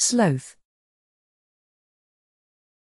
Sloth